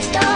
esto.